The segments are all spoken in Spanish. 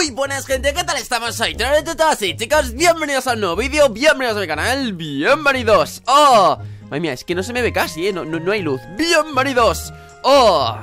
Muy buenas gente, ¿qué tal estamos? Soy así chicos, bienvenidos a un nuevo vídeo, bienvenidos a mi canal, bienvenidos ¡Oh! Madre mía, es que no se me ve casi, eh, no, no, hay luz ¡Bienvenidos! ¡Oh!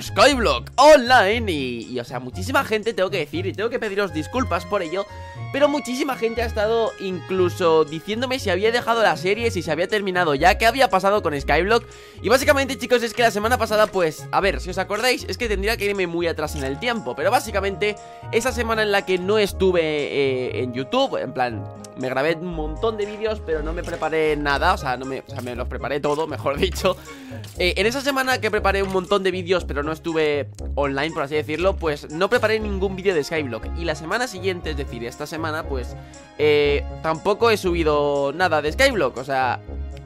Skyblock Online y, o sea, muchísima gente tengo que decir y tengo que pediros disculpas por ello pero muchísima gente ha estado incluso diciéndome si había dejado la serie, si se había terminado ya, qué había pasado con Skyblock. Y básicamente, chicos, es que la semana pasada, pues, a ver, si os acordáis, es que tendría que irme muy atrás en el tiempo. Pero básicamente, esa semana en la que no estuve eh, en YouTube, en plan, me grabé un montón de vídeos, pero no me preparé nada, o sea, no me, o sea, me los preparé todo, mejor dicho. Eh, en esa semana que preparé un montón de vídeos, pero no estuve online, por así decirlo, pues no preparé ningún vídeo de Skyblock. Y la semana siguiente, es decir, esta semana pues eh, tampoco he subido nada de Skyblock. O sea,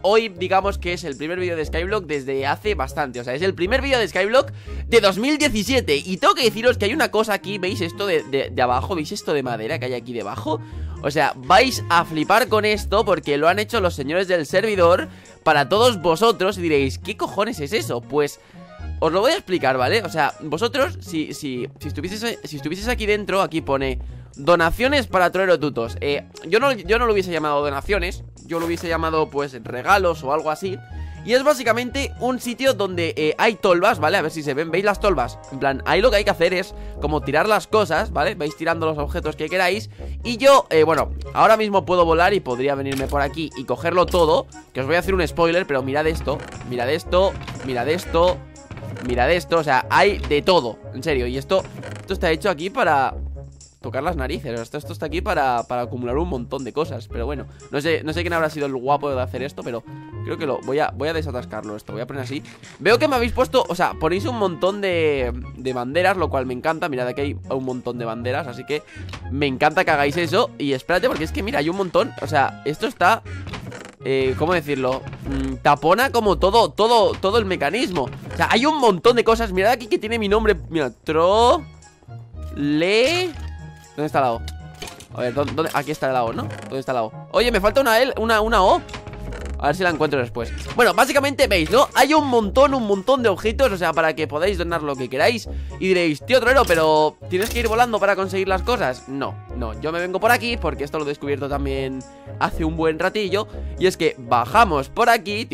hoy digamos que es el primer vídeo de Skyblock desde hace bastante. O sea, es el primer vídeo de Skyblock de 2017. Y tengo que deciros que hay una cosa aquí, ¿veis esto de, de, abajo? ¿Veis esto de madera que hay aquí debajo? O sea, vais a flipar con esto porque lo han hecho los señores del servidor para todos vosotros y diréis, ¿qué cojones es eso? Pues... Os lo voy a explicar, ¿vale? O sea, vosotros, si, si, si, estuvieses, si estuvieses aquí dentro, aquí pone Donaciones para Torero Tutos eh, yo, no, yo no lo hubiese llamado donaciones Yo lo hubiese llamado pues regalos o algo así y es básicamente un sitio donde eh, hay tolvas, ¿vale? A ver si se ven, ¿veis las tolvas? En plan, ahí lo que hay que hacer es como tirar las cosas, ¿vale? Vais tirando los objetos que queráis Y yo, eh, bueno, ahora mismo puedo volar y podría venirme por aquí y cogerlo todo Que os voy a hacer un spoiler, pero Mirad esto, mirad esto Mirad esto, o sea, hay de todo, en serio Y esto, esto está hecho aquí para, tocar las narices. Esto, esto está aquí para, acumular un montón de cosas. Pero bueno, no sé, no sé quién habrá sido el guapo de hacer esto, pero creo que lo voy a, voy a desatascarlo esto. Voy a poner así. Veo que me habéis puesto, o sea, ponéis un montón de, de banderas, lo cual me encanta. Mirad, aquí hay un montón de banderas, así que me encanta que hagáis eso. Y espérate, porque es que mira, hay un montón. O sea, esto está... Eh, ¿Cómo decirlo? Mm, tapona como todo, todo, todo el mecanismo O sea, hay un montón de cosas Mirad aquí que tiene mi nombre Mira, Tro... Le... ¿Dónde está la O? A ver, ¿dónde, Aquí está la O, ¿no? ¿Dónde está la O? Oye, me falta una L, una, una O a ver si la encuentro después Bueno, básicamente veis, ¿no? Hay un montón, un montón de objetos O sea, para que podáis donar lo que queráis Y diréis, tío Trolero, pero ¿tienes que ir volando para conseguir las cosas? No, no, yo me vengo por aquí Porque esto lo he descubierto también hace un buen ratillo Y es que bajamos por aquí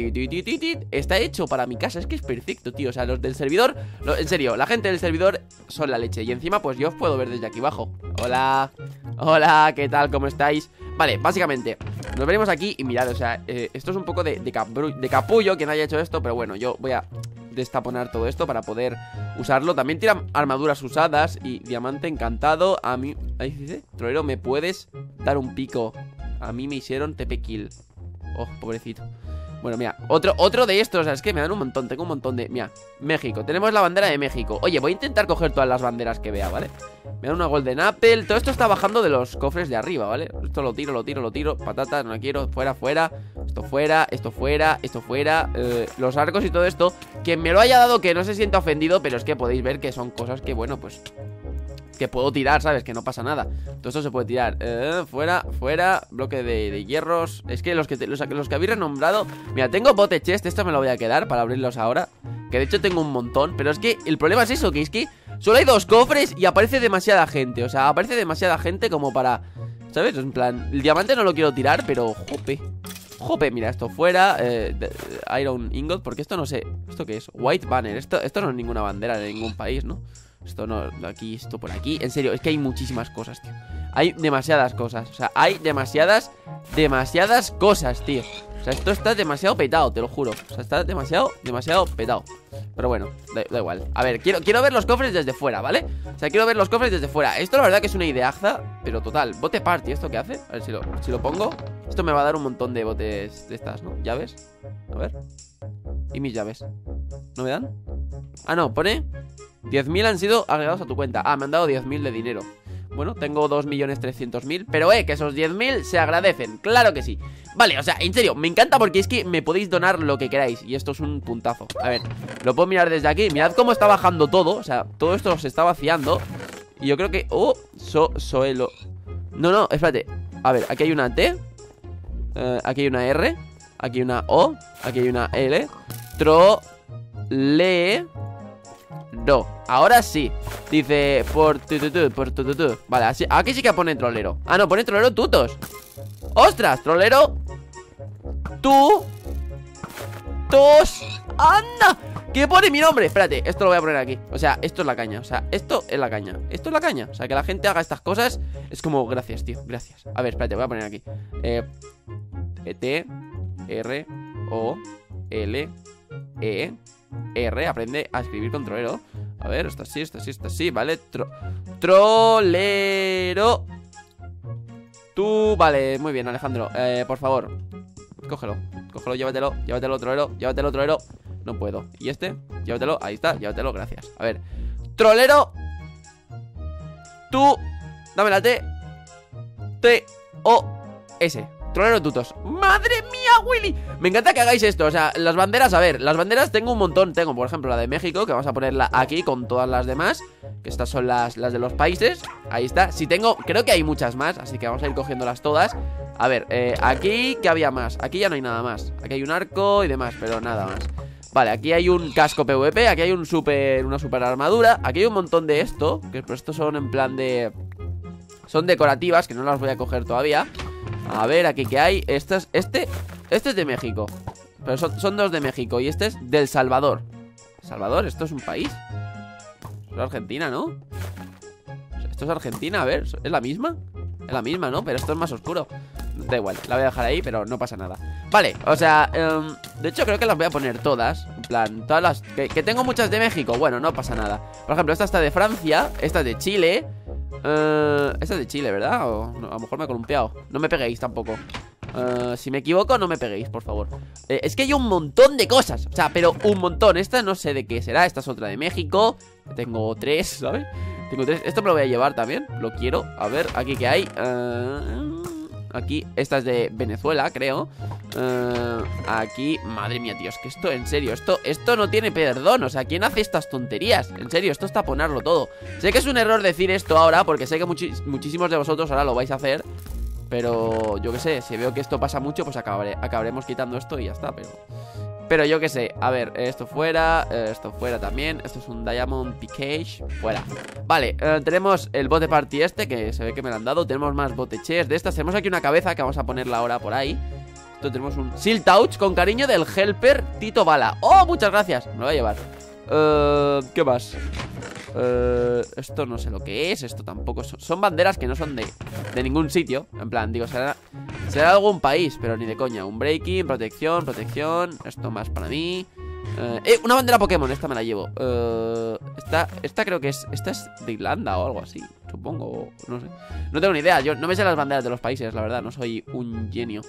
Está hecho para mi casa, es que es perfecto, tío O sea, los del servidor, en serio, la gente del servidor son la leche Y encima, pues yo os puedo ver desde aquí abajo Hola, hola, ¿qué tal? ¿Cómo estáis? Vale, básicamente Nos venimos aquí y mirad, o sea, eh, esto es un poco de, de, capullo quien haya hecho esto Pero bueno, yo voy a destaponar todo esto para poder usarlo. También tiran armaduras usadas y diamante encantado. A mí, ahí dice, trolero, ¿me puedes dar un pico? A mí me hicieron TP kill. Oh, pobrecito bueno, mira, otro, otro de estos, es que me dan un montón, tengo un montón de... Mira, México, tenemos la bandera de México Oye, voy a intentar coger todas las banderas que vea, ¿vale? Me dan una Golden Apple, todo esto está bajando de los cofres de arriba, ¿vale? Esto lo tiro, lo tiro, lo tiro, patatas, no quiero, fuera, fuera Esto fuera, esto fuera, esto fuera eh, Los arcos y todo esto Quien me lo haya dado que no se sienta ofendido, pero es que podéis ver que son cosas que, bueno, pues que puedo tirar, ¿sabes? Que no pasa nada Todo esto se puede tirar eh, Fuera, fuera Bloque de, hierros Es que los que, los, los, que habéis renombrado Mira, tengo bote chest Esto me lo voy a quedar para abrirlos ahora Que de hecho tengo un montón Pero es que el problema es eso Que es que solo hay dos cofres Y aparece demasiada gente O sea, aparece demasiada gente como para... ¿Sabes? En plan, el diamante no lo quiero tirar Pero, jope Jope, mira, esto fuera eh, Iron Ingot, porque esto no sé ¿Esto qué es? White Banner, esto, esto no es ninguna bandera de ningún país, ¿no? Esto no, aquí, esto por aquí En serio, es que hay muchísimas cosas, tío Hay demasiadas cosas, o sea, hay demasiadas Demasiadas cosas, tío O sea, esto está demasiado petado, te lo juro O sea, está demasiado, demasiado petado Pero bueno, da, igual A ver, quiero, quiero ver los cofres desde fuera, ¿vale? O sea, quiero ver los cofres desde fuera Esto la verdad que es una ideaza, pero total Bote party, ¿esto qué hace? A ver si lo, si lo pongo Esto me va a dar un montón de botes de estas, ¿no? ¿Llaves? A ver ¿Y mis llaves? ¿No me dan? Ah, no, pone 10.000 han sido agregados a tu cuenta. Ah, me han dado 10.000 de dinero. Bueno, tengo 2.300.000 Pero eh, que esos 10.000 se agradecen. Claro que sí. Vale, o sea, en serio, me encanta porque es que me podéis donar lo que queráis Y esto es un puntazo. A ver, lo puedo mirar desde aquí. Mirad cómo está bajando todo O sea, todo esto se está vaciando Y yo creo que... Oh, so, soelo. No, no, espérate. A ver, aquí hay una T eh, Aquí hay una R Aquí hay una O Aquí hay una L. Tro... Le... No, ahora sí. Dice, por tu, por tu, Vale, así, aquí sí que pone trolero. Ah, no, pone trolero tutos. ¡Ostras, trolero! Tú. Tos. ¡Anda! ¿Qué pone mi nombre? Espérate, esto lo voy a poner aquí. O sea, esto es la caña. O sea, esto es la caña. Esto es la caña. O sea, que la gente haga estas cosas Es como, gracias, tío, gracias. A ver, espérate, voy a poner aquí. Eh, T R O L E R Aprende a escribir con trolero. A ver, esto sí, esto sí, esto sí Vale, Tro trolero. Tú, vale, muy bien, Alejandro. Eh, Por favor, cógelo Cógelo, llévatelo, llévatelo, trolero Llévatelo, trolero. No puedo. ¿Y este? Llévatelo, ahí está, llévatelo, gracias. A ver, trolero. Tú Dame la T T O S Trolero tutos. ¡Madre mía, Willy! Me encanta que hagáis esto, o sea, las banderas, a ver Las banderas tengo un montón, tengo por ejemplo la de México Que vamos a ponerla aquí con todas las demás Que estas son las, las de los países. Ahí está, si tengo, creo que hay muchas más Así que vamos a ir cogiéndolas todas. A ver, eh, aquí, ¿qué había más? Aquí ya no hay nada más. Aquí hay un arco y demás, pero nada más. Vale, aquí hay un casco PvP, aquí hay un super, una super armadura Aquí hay un montón de esto Que pero estos son en plan de... Son decorativas, que no las voy a coger todavía A ver, aquí que hay Este es, este, este es de México Pero son, dos de México Y este es del Salvador ¿Salvador? ¿Esto es un país? Es Argentina, ¿no? Esto es Argentina, a ver, ¿es la misma? Es la misma, ¿no? Pero esto es más oscuro Da igual, la voy a dejar ahí, pero no pasa nada Vale, o sea, um, de hecho creo que las voy a poner todas En plan, todas las... Que, tengo muchas de México, bueno, no pasa nada Por ejemplo, esta está de Francia, esta es de Chile uh, Esta es de Chile, ¿verdad? O a lo mejor me he columpiado. No me peguéis tampoco. Uh, si me equivoco, no me peguéis, por favor. Eh, Es que hay un montón de cosas. O sea, pero un montón. Esta no sé de qué será. Esta es otra de México. Tengo tres, ¿sabes? Tengo tres. Esto me lo voy a llevar también. Lo quiero. A ver, aquí que hay. Uh, Aquí, esta es de Venezuela, creo uh, Aquí, madre mía, tío Es que esto, en serio, esto, esto no tiene perdón O sea, ¿quién hace estas tonterías? En serio, esto está ponerlo todo Sé que es un error decir esto ahora Porque sé que muchísimos de vosotros ahora lo vais a hacer Pero, yo qué sé Si veo que esto pasa mucho, pues acabaremos quitando esto y ya está Pero pero yo qué sé, a ver, esto fuera, eh, esto fuera también Esto es un Diamond Picage, fuera. Vale, eh, tenemos el bote party este Que se ve que me lo han dado, tenemos más boteches de estas Tenemos aquí una cabeza que vamos a ponerla ahora por ahí. Esto tenemos un Seal Touch con cariño del helper Tito Bala. ¡Oh, muchas gracias! Me lo voy a llevar. Uh, ¿Qué más? Uh, esto no sé lo que es Esto tampoco son, son banderas que no son de, de ningún sitio. En plan, digo, será Será algún país, pero ni de coña. Un breaking, protección, protección. Esto más para mí. Eh, eh una bandera Pokémon, esta me la llevo. Eh, esta, esta creo que es Esta es de Irlanda o algo así Supongo, no sé. No tengo ni idea, yo no me sé las banderas de los países La verdad, no soy un genio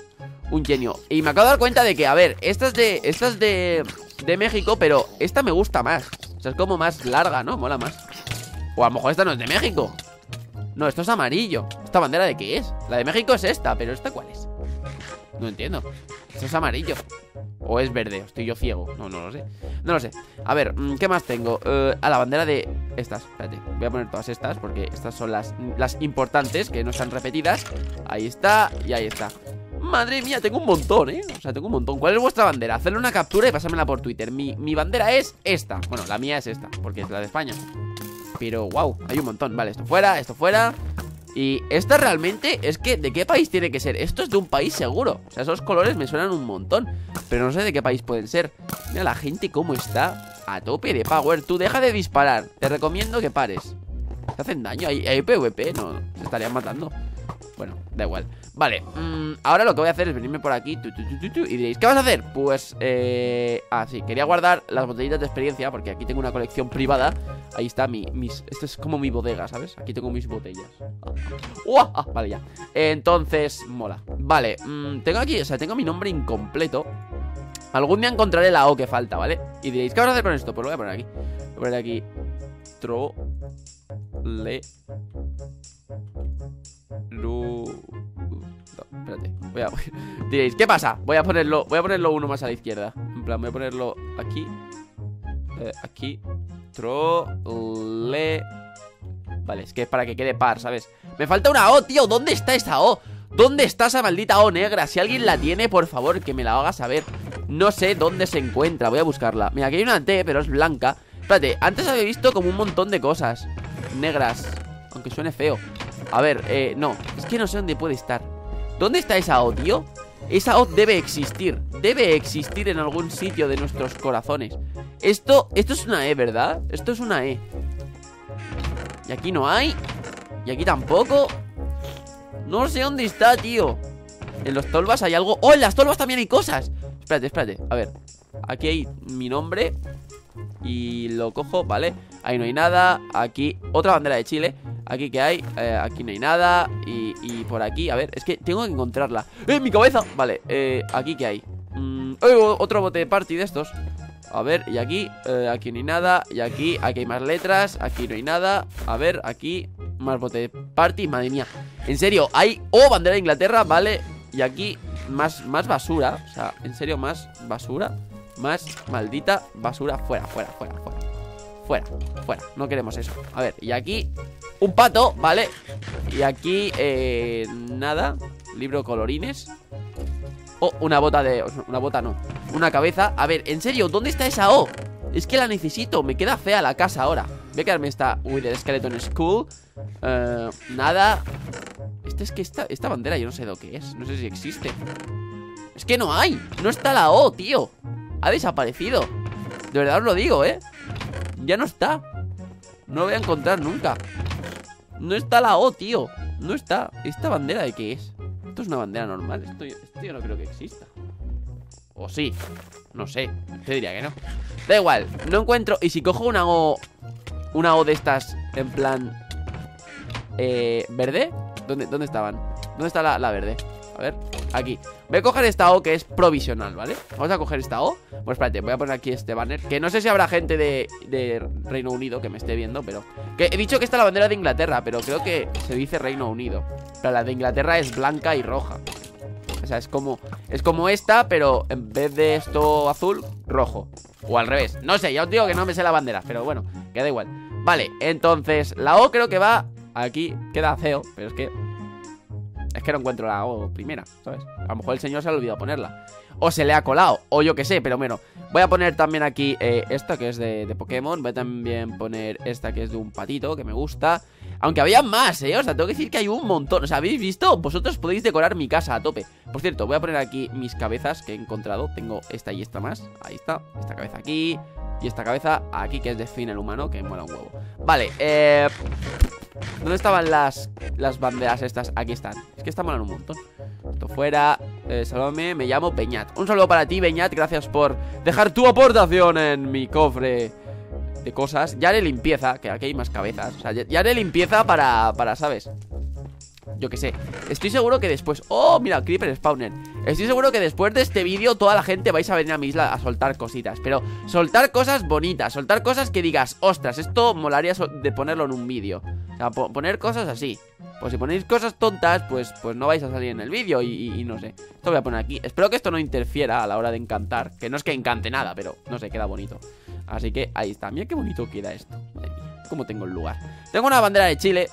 Un genio. Y me acabo de dar cuenta de que, a ver Esta es de, esta es de, de México Pero esta me gusta más. O sea, es como más larga, ¿no? Mola más. O a lo mejor esta no es de México no, esto es amarillo ¿Esta bandera de qué es? La de México es esta, pero ¿esta cuál es? No entiendo Esto es amarillo ¿O es verde? Estoy yo ciego No, no lo sé No lo sé A ver, mm, ¿qué más tengo? Uh, a la bandera de estas Espérate Voy a poner todas estas Porque estas son las, las importantes Que no están repetidas Ahí está Y ahí está Madre mía, tengo un montón, ¿eh? O sea, tengo un montón ¿Cuál es vuestra bandera? Hacerle una captura y pasármela por Twitter mi, mi bandera es esta Bueno, la mía es esta Porque es la de España pero wow, hay un montón. Vale, esto fuera, esto fuera. Y esta realmente es que ¿de qué país tiene que ser? Esto es de un país seguro. O sea, esos colores me suenan un montón. Pero no sé de qué país pueden ser. Mira la gente cómo está A tope de power. Tú deja de disparar. Te recomiendo que pares. ¿Te hacen daño? ¿Hay, hay PvP? No, se estarían matando. Bueno, da igual Vale, mmm, ahora lo que voy a hacer es venirme por aquí Y diréis, ¿qué vas a hacer? Pues, eh... Ah, sí, quería guardar las botellitas de experiencia Porque aquí tengo una colección privada Ahí está mi, mis... Esto es como mi bodega, ¿sabes? Aquí tengo mis botellas ah, Vale, ya Entonces, mola Vale, mmm, tengo aquí, o sea, tengo mi nombre incompleto Algún día encontraré la O que falta, ¿vale? Y diréis, ¿qué vas a hacer con esto? Pues lo voy a poner aquí Voy a poner aquí Tro... Le... Lu espérate. Voy a... Diréis, ¿qué pasa? Voy a ponerlo, voy a ponerlo uno más a la izquierda. En plan, voy a ponerlo aquí. Eh, aquí. Trole. Vale, es que es para que quede par, ¿sabes? Me falta una O, tío. ¿Dónde está esa O? ¿Dónde está esa maldita O negra? Si alguien la tiene, por favor, que me la haga saber. No sé dónde se encuentra. Voy a buscarla. Mira, aquí hay una T, pero es blanca. Espérate, antes había visto como un montón de cosas Negras Aunque suene feo A ver, eh, no Es que no sé dónde puede estar ¿Dónde está esa O, tío? Esa O debe existir Debe existir en algún sitio de nuestros corazones Esto, esto es una E, ¿verdad? Esto es una E Y aquí no hay Y aquí tampoco No sé dónde está, tío En los tolvas hay algo ¡Oh, en las tolvas también hay cosas! Espérate, espérate, a ver Aquí hay mi nombre Y lo cojo, ¿vale? Ahí no hay nada Aquí otra bandera de Chile Aquí que hay, eh, aquí no hay nada y, por aquí, a ver, es que tengo que encontrarla. ¡Eh, mi cabeza! Vale, eh, aquí que hay. Mm, Otro bote de party de estos. A ver, y aquí, eh, aquí no hay nada Y aquí, aquí hay más letras Aquí no hay nada, a ver, aquí Más bote de party, madre mía. En serio, hay, oh, bandera de Inglaterra, vale Y aquí, más, más basura O sea, en serio, más basura Más maldita basura. Fuera, fuera, fuera, fuera. Fuera, fuera, no queremos eso. A ver, y aquí un pato, ¿vale? Y aquí, eh, nada Libro colorines. Oh, una bota de... Una bota no Una cabeza. A ver, en serio, ¿dónde está esa O? Es que la necesito Me queda fea la casa ahora. Voy a quedarme esta... Uy, del Skeleton School. Uh, Nada. Este es que esta, esta bandera yo no sé lo que es No sé si existe. Es que no hay No está la O, tío. Ha desaparecido. De verdad os lo digo, ¿eh? Ya no está. No lo voy a encontrar nunca no está la O, tío No está ¿Esta bandera de qué es? Esto es una bandera normal Esto, yo no creo que exista O sí No sé Te diría que no Da igual No encuentro Y si cojo una O Una O de estas En plan Eh ¿Verde? ¿Dónde, dónde estaban? ¿Dónde está la, la verde? A ver Aquí. Voy a coger esta O que es provisional, ¿vale? Vamos a coger esta O. Pues espérate, voy a poner aquí este banner Que no sé si habrá gente de, de Reino Unido que me esté viendo, pero... Que he dicho que esta es la bandera de Inglaterra, pero creo que se dice Reino Unido. Pero la de Inglaterra es blanca y roja. O sea, es como... Es como esta, pero en vez de esto azul, rojo. O al revés, no sé, ya os digo que no me sé la bandera Pero bueno, queda igual. Vale, entonces, la O creo que va aquí Queda feo, pero es que es que no encuentro la O primera, ¿sabes? A lo mejor el señor se ha olvidado ponerla. O se le ha colado, o yo qué sé, pero bueno. Voy a poner también aquí eh, esta que es de, de, Pokémon. Voy a también poner esta que es de un patito, que me gusta. Aunque había más, ¿eh? O sea, tengo que decir que hay un montón. O sea, ¿habéis visto? Vosotros podéis decorar mi casa a tope. Por cierto, voy a poner aquí mis cabezas que he encontrado. Tengo esta y esta más, ahí está Esta cabeza aquí y esta cabeza aquí que es de fin el humano, que mola un huevo. Vale, eh... ¿Dónde estaban las, las banderas estas? Aquí están. Es que están molan un montón. Esto fuera eh, me llamo Beñat Un saludo para ti, Beñat Gracias por dejar tu aportación en mi cofre de cosas. Ya haré limpieza, que aquí hay más cabezas. O sea, ya haré limpieza para, para ¿sabes? Yo que sé. Estoy seguro que después... ¡Oh, mira! Creeper Spawner. Estoy seguro que después de este vídeo Toda la gente vais a venir a mi isla a soltar cositas Pero soltar cosas bonitas Soltar cosas que digas Ostras, esto molaría de ponerlo en un vídeo O sea, po poner cosas así. Pues si ponéis cosas tontas Pues, pues no vais a salir en el vídeo y, y, y, no sé. Esto voy a poner aquí. Espero que esto no interfiera a la hora de encantar Que no es que encante nada Pero no sé, queda bonito. Así que ahí está. Mira qué bonito queda esto. Madre mía Cómo tengo el lugar. Tengo una bandera de Chile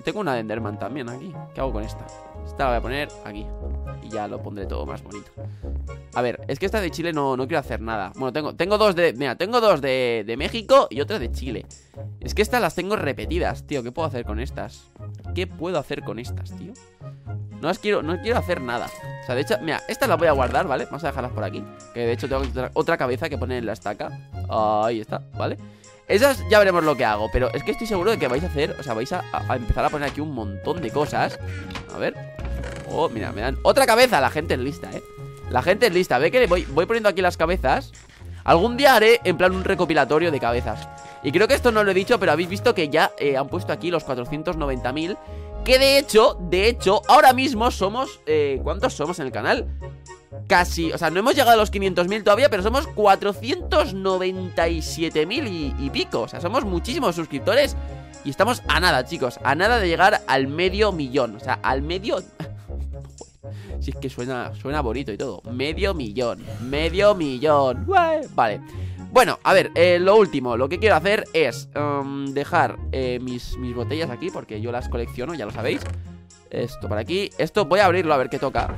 tengo una de Enderman también aquí ¿Qué hago con esta? Esta la voy a poner aquí Y ya lo pondré todo más bonito A ver, es que esta de Chile no, no quiero hacer nada Bueno, tengo, tengo dos de... Mira, tengo dos de, de México y otra de Chile Es que estas las tengo repetidas, tío ¿Qué puedo hacer con estas? ¿Qué puedo hacer con estas, tío? No las quiero, no quiero hacer nada O sea, de hecho, mira, estas las voy a guardar, ¿vale? Vamos a dejarlas por aquí Que de hecho tengo otra cabeza que poner en la estaca Ahí está, ¿vale? Esas ya veremos lo que hago Pero es que estoy seguro de que vais a hacer O sea, vais a, empezar a poner aquí un montón de cosas. A ver. Oh, mira, me dan otra cabeza. La gente es lista, eh. La gente es lista. Ve que voy, voy poniendo aquí las cabezas. Algún día haré en plan un recopilatorio de cabezas. Y creo que esto no lo he dicho Pero habéis visto que ya eh, han puesto aquí los 490.000 Que de hecho, de hecho, ahora mismo somos eh, ¿Cuántos somos en el canal? Casi, o sea, no hemos llegado a los 500.000 todavía, pero somos 497.000 y, y pico. O sea, somos muchísimos suscriptores y estamos a nada, chicos, a nada de llegar al medio millón. O sea, al medio... si es que suena, suena bonito y todo. Medio millón, medio millón. Vale. Bueno, a ver, eh, lo último, lo que quiero hacer es um, dejar eh, mis, mis botellas aquí, porque yo las colecciono, ya lo sabéis. Esto por aquí. Esto voy a abrirlo a ver qué toca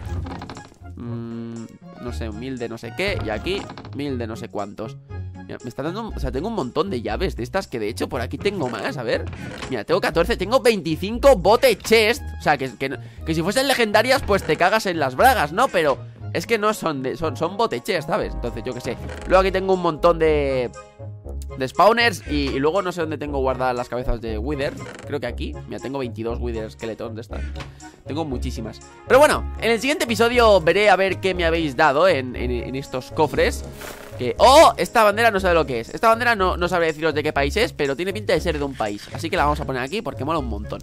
no sé, mil de no sé qué Y aquí, mil de no sé cuántos Mira, me está dando, o sea, tengo un montón de llaves de estas que de hecho por aquí tengo más, a ver Mira, tengo 14, tengo 25 bote chest O sea, que, que, que si fuesen legendarias pues te cagas en las bragas, ¿no? Pero es que no son de, son, son bote chest, ¿sabes? Entonces yo qué sé Luego aquí tengo un montón de de spawners y, luego no sé dónde tengo guardadas las cabezas de Wither. Creo que aquí, mira, tengo 22 Wither Skeleton de estas. Tengo muchísimas. Pero bueno, en el siguiente episodio veré a ver qué me habéis dado en, estos cofres. Que... ¡Oh! Esta bandera no sabe lo que es. Esta bandera no, no sabré deciros de qué país es Pero tiene pinta de ser de un país. Así que la vamos a poner aquí porque mola un montón.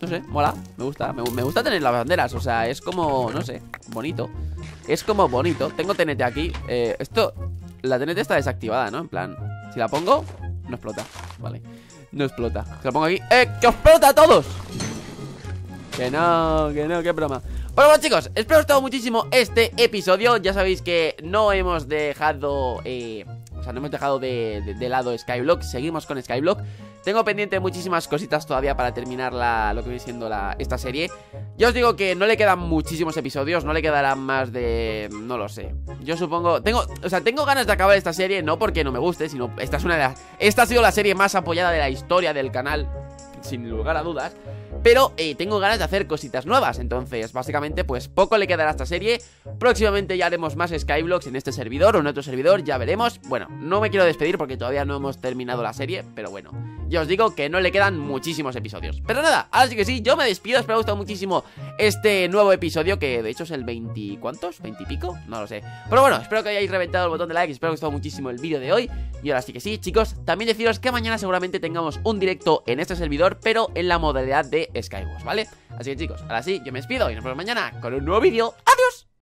No sé, mola, me gusta Me, me gusta tener las banderas, o sea, es como, no sé, bonito. Es como bonito. Tengo TNT aquí. Eh, Esto la TNT está desactivada, ¿no? En plan, si la pongo, no explota. Vale, no explota. Si la pongo aquí, ¡eh! ¡Que explota a todos! Que no, que no, qué broma. Bueno, bueno chicos, espero que os haya gustado muchísimo este episodio. Ya sabéis que no hemos dejado, eh, o sea, no hemos dejado de, de, de lado Skyblock. Seguimos con Skyblock tengo pendiente muchísimas cositas todavía para terminar la, lo que viene siendo la, esta serie. Ya os digo que no le quedan muchísimos episodios No le quedarán más de... no lo sé. Yo supongo... tengo O sea, tengo ganas de acabar esta serie No porque no me guste, sino esta es una de las... Esta ha sido la serie más apoyada de la historia del canal Sin lugar a dudas pero eh, tengo ganas de hacer cositas nuevas. Entonces, básicamente, pues poco le quedará a esta serie. Próximamente ya haremos más Skyblocks en este servidor o en otro servidor, ya veremos. Bueno, no me quiero despedir porque todavía no hemos terminado la serie Pero bueno, ya os digo que no le quedan muchísimos episodios. Pero nada, ahora sí que sí, yo me despido. Espero que os haya gustado muchísimo este nuevo episodio Que de hecho es el 20... ¿cuántos? ¿20 y pico? No lo sé. Pero bueno, espero que hayáis reventado el botón de like Espero que os haya gustado muchísimo el vídeo de hoy. Y ahora sí que sí, chicos También deciros que mañana seguramente tengamos un directo en este servidor Pero en la modalidad Skywars, ¿vale? Así que chicos, ahora sí, yo me despido y nos vemos mañana con un nuevo vídeo. ¡Adiós!